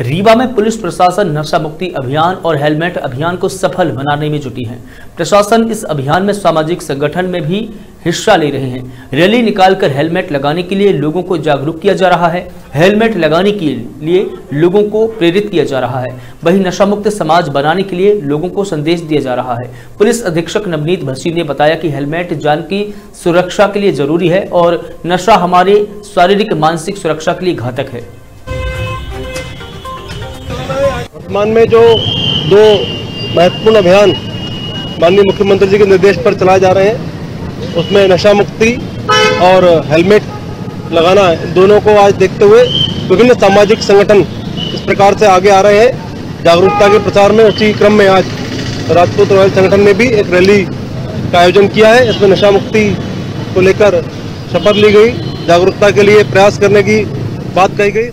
रीवा में पुलिस प्रशासन नशा मुक्ति अभियान और हेलमेट अभियान को सफल बनाने में जुटी है। प्रशासन इस अभियान में सामाजिक संगठन में भी हिस्सा ले रहे हैं। रैली निकालकर हेलमेट लगाने के लिए लोगों को जागरूक किया जा रहा है। हेलमेट लगाने के लिए लोगों को प्रेरित किया जा रहा है। वहीं नशा मुक्त समाज बनाने के लिए लोगों को संदेश दिया जा रहा है। पुलिस अधीक्षक नवनीत भसी ने बताया कि हेलमेट जान की सुरक्षा के लिए ज़रूरी है और नशा हमारे शारीरिक, मानसिक सुरक्षा के लिए घातक है। वर्तमान में जो दो महत्वपूर्ण अभियान माननीय मुख्यमंत्री जी के निर्देश पर चलाए जा रहे हैं, उसमें नशा मुक्ति और हेलमेट लगाना दोनों को आज देखते हुए विभिन्न सामाजिक संगठन इस प्रकार से आगे आ रहे हैं। जागरूकता के प्रचार में उसी क्रम में आज राजपूत रॉयल संगठन ने भी एक रैली का आयोजन किया है। इसमें नशा मुक्ति को लेकर शपथ ली गई। जागरूकता के लिए प्रयास करने की बात कही गई।